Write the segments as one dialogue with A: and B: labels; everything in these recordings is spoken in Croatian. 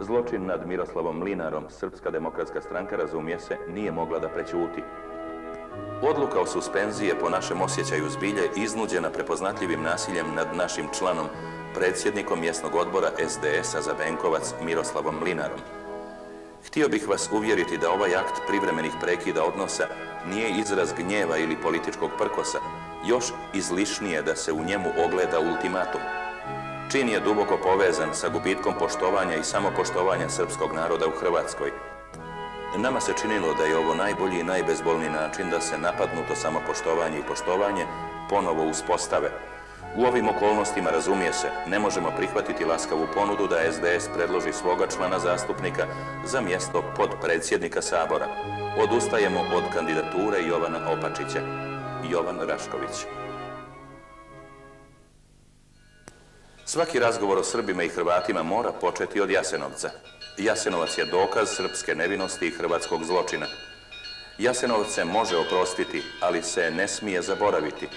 A: Zločin nad Miroslavom Mlinarom Srpska demokratska stranka, razumije se, nije mogla da prećuti. Odluka o suspenzije po našem osjećaju zbilje iznuđena prepoznatljivim nasiljem nad našim članom, predsjednikom mjesnog odbora SDS-a za Benkovac Miroslavom Mlinarom. Htio bih vas uvjeriti da ovaj akt privremenih prekida odnosa nije izraz gnjeva ili političkog prkosa, još izlišnije da se u njemu ogleda ultimatum. Čin je duboko povezan sa gubitkom poštovanja i samopoštovanja srpskog naroda u Hrvatskoj. Nama se činilo da je ovo najbolji i najbezbolniji način da se napadnuto samopoštovanje i poštovanje ponovo uspostave. U ovim okolnostima, razumije se, ne možemo prihvatiti laskavu ponudu da SDS predloži svoga člana zastupnika za mjesto podpredsjednika Sabora. Odustajemo od kandidature Jovana Opačića. Jovan Rašković. Svaki razgovor o Srbima i Hrvatima mora početi od Jasenovca. Jasenovac je dokaz srpske nevinosti i hrvatskog zločina. Jasenovac se može oprostiti, ali se ne smije zaboraviti.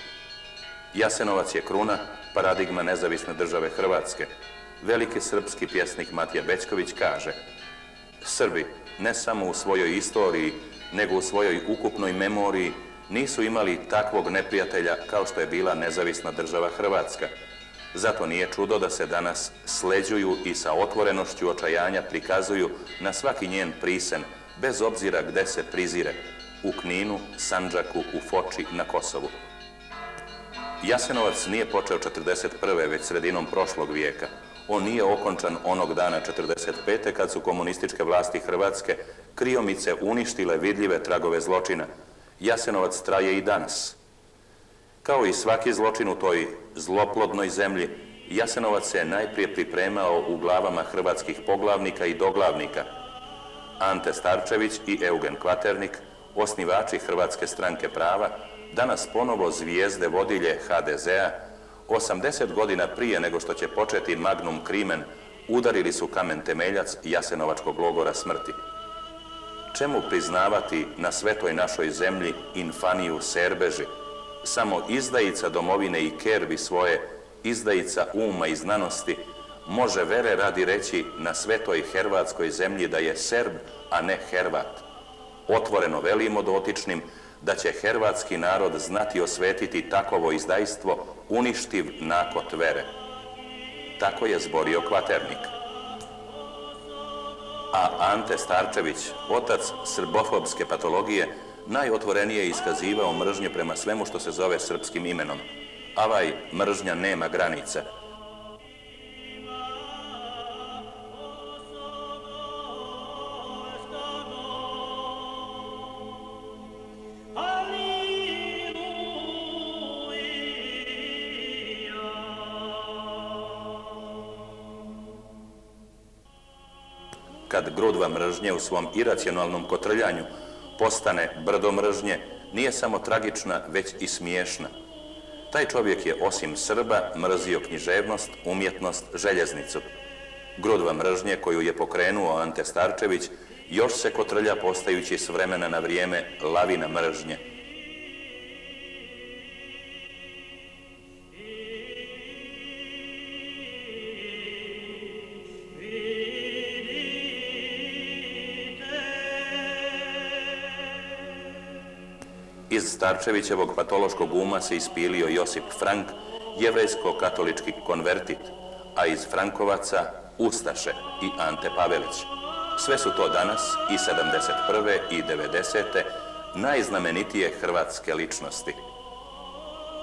A: Jasenovac je kruna, paradigma nezavisne države Hrvatske. Veliki srpski pjesnik Matija Bećković kaže Srbi, ne samo u svojoj istoriji, nego u svojoj ukupnoj memoriji, nisu imali takvog neprijatelja kao što je bila nezavisna država Hrvatska. Zato nije čudo da se danas sleđuju i sa otvorenošću očajanja prikazuju na svaki njen prisen, bez obzira gde se prizire, u Kninu, Sanđaku, u Foči, na Kosovu. Jasenovac nije počeo 41. već sredinom prošlog vijeka. On nije okončan onog dana 45. kad su komunističke vlasti Hrvatske kriomice uništile vidljive tragove zločina. Jasenovac traje i danas. Kao i svaki zločin u toj zloplodnoj zemlji, Jasenovac se najprije pripremao u glavama hrvatskih poglavnika i doglavnika. Ante Starčević i Eugen Kvaternik, osnivači Hrvatske stranke prava, danas ponovo zvijezde vodilje HDZ-a, 80 godina prije nego što će početi Magnum Krimen, udarili su kamen temeljac Jasenovačkog logora smrti. Čemu priznavati na svetoj našoj zemlji infaniju Serbeži, samo izdajica domovine i kervi svoje, izdajica uma i znanosti, može vere radi reći na svetoj hrvatskoj zemlji da je Serb, a ne Hervat. Otvoreno velimo dotičnim da će hrvatski narod znati osvetiti takovo izdajstvo uništiv nakot vere. Tako je zborio kvaternik. A Ante Starčević, otac srbofobske patologije, najotvorenije iskazivao mržnje prema svemu što se zove srpskim imenom. Avaj mržnja nema granica. Kad grudva mržnje u svom iracionalnom kotrljanju postane brdo mržnje, nije samo tragična, već i smiješna. Taj čovjek je osim Srba mrzio književnost, umjetnost, željeznicu. Grudva mržnje koju je pokrenuo Ante Starčević još se kotrlja postajući s vremena na vrijeme lavina mržnje. Iz Starčevićevog patološkog uma se ispilio Josip Frank, jevrejsko-katolički konvertit, a iz Frankovaca Ustaše i Ante Pavelić. Sve su to danas i 71. i 90. najznamenitije hrvatske ličnosti.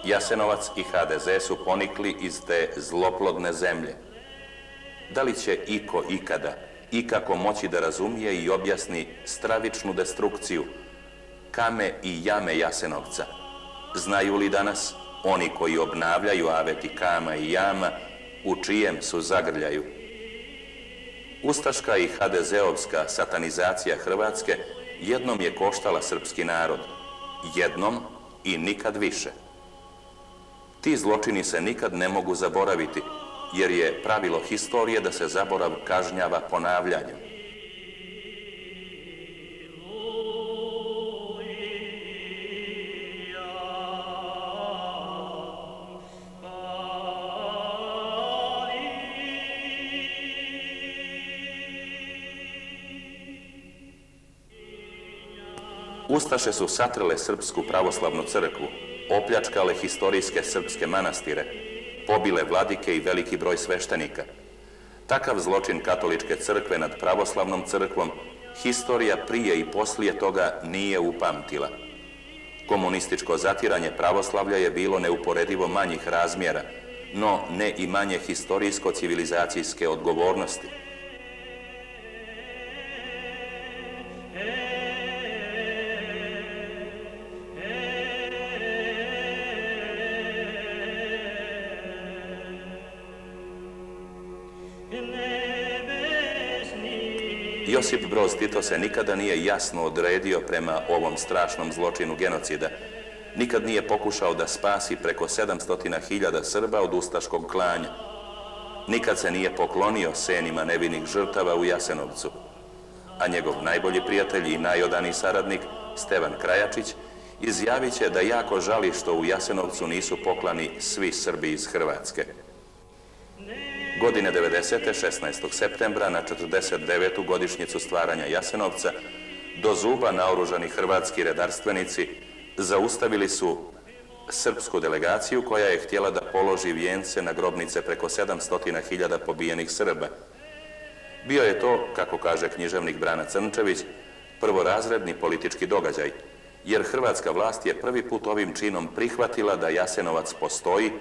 A: Jasenovac i HDZ su ponikli iz te zloplodne zemlje. Da li će iko ikada, ikako moći da razumije i objasni stravičnu destrukciju kame i jame Jasenovca. Znaju li danas oni koji obnavljaju aveti kama i jama u čijem su zagrljaju? Ustaška i HDZ-ovska satanizacija Hrvatske jednom je koštala srpski narod. Jednom i nikad više. Ti zločini se nikad ne mogu zaboraviti, jer je pravilo historije da se zaborav kažnjava ponavljanjem. Ustaše su satrele Srpsku pravoslavnu crkvu, opljačkale historijske srpske manastire, pobile vladike i veliki broj sveštenika. Takav zločin katoličke crkve nad pravoslavnom crkvom historija prije i poslije toga nije upamtila. Komunističko zatiranje pravoslavlja je bilo neuporedivo manjih razmjera, no ne i manje historijsko-civilizacijske odgovornosti. Josip Broz Tito se nikada nije jasno odredio prema ovom strašnom zločinu genocida. Nikad nije pokušao da spasi preko 700.000 Srba od ustaškog klanja. Nikad se nije poklonio senima nevinih žrtava u Jasenovcu. A njegov najbolji prijatelj i najodani saradnik, Stevan Krajačić, izjavit će da jako žali što u Jasenovcu nisu poklani svi Srbi iz Hrvatske. Godine 90. 16. septembra na 49. godišnjicu stvaranja Jasenovca do zuba naoružani hrvatski redarstvenici zaustavili su srpsku delegaciju koja je htjela da položi vijence na grobnice preko 700.000 pobijenih Srba. Bio je to, kako kaže književnik Brana Crnčević, prvorazredni politički događaj, jer hrvatska vlast je prvi put ovim činom prihvatila da Jasenovac postoji